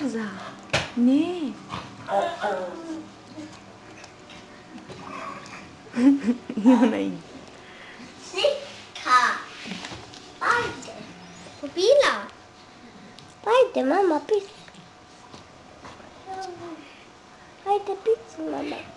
Tarzan. Nee. 言わない。スカバイデポピーラバイデママピスバイデピッツママ。